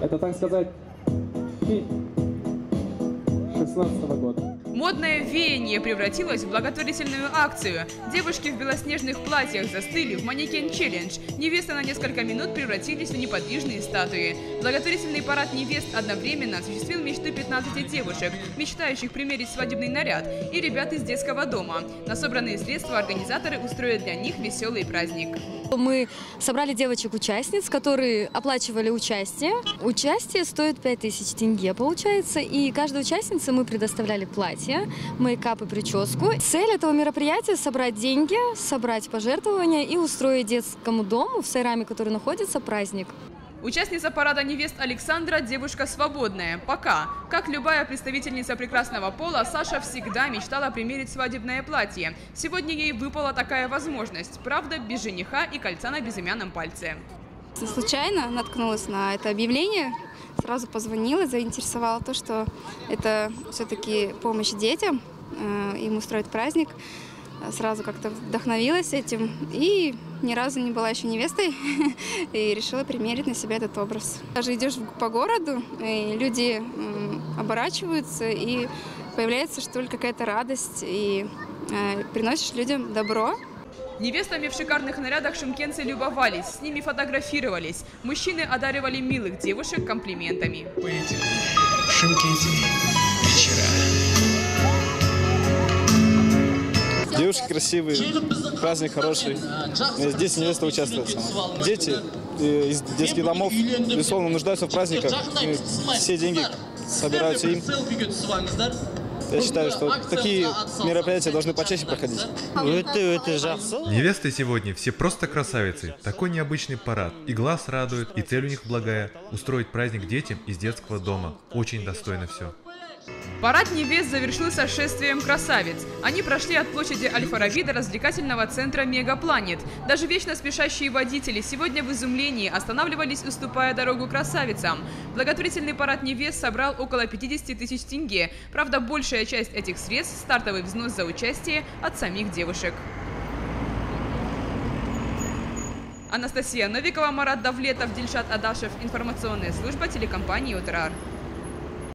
Это, так сказать, хит 16 года. Модное веяние превратилось в благотворительную акцию. Девушки в белоснежных платьях застыли в манекен-челлендж. Невесты на несколько минут превратились в неподвижные статуи. Благотворительный парад невест одновременно осуществил мечты 15 девушек, мечтающих примерить свадебный наряд, и ребят из детского дома. На собранные средства организаторы устроят для них веселый праздник. Мы собрали девочек-участниц, которые оплачивали участие. Участие стоит 5000 тенге, получается, и каждой участнице мы предоставляли платье, мейкап и прическу. Цель этого мероприятия – собрать деньги, собрать пожертвования и устроить детскому дому в Сайраме, который находится, праздник. Участница парада невест Александра – девушка свободная. Пока. Как любая представительница прекрасного пола, Саша всегда мечтала примерить свадебное платье. Сегодня ей выпала такая возможность. Правда, без жениха и кольца на безымянном пальце. Случайно наткнулась на это объявление, сразу позвонила, заинтересовала то, что это все-таки помощь детям, э, им устроить праздник. Сразу как-то вдохновилась этим и ни разу не была еще невестой и решила примерить на себя этот образ. Даже идешь по городу, и люди оборачиваются, и появляется что ли какая-то радость, и э, приносишь людям добро, Невестами в шикарных нарядах шимкенцы любовались, с ними фотографировались. Мужчины одаривали милых девушек комплиментами. Поедем в вечера. Девушки красивые, праздник хороший. Здесь невеста участвует сама. Дети э, из детских домов, безусловно, нуждаются в праздниках. И все деньги собираются им. Я считаю, что такие мероприятия должны почаще проходить. Невесты сегодня все просто красавицы. Такой необычный парад. И глаз радует, и цель у них благая. Устроить праздник детям из детского дома. Очень достойно все. Парад невест завершился шествием красавиц. Они прошли от площади Аль-Фараби до развлекательного центра Мегапланет. Даже вечно спешащие водители сегодня в изумлении останавливались, уступая дорогу красавицам. Благотворительный парад невест собрал около 50 тысяч тенге. Правда, большая часть этих средств – стартовый взнос за участие от самих девушек. Анастасия Новикова, Марат Давлетов, Дильшат Адашев. Информационная служба телекомпании «Утрар».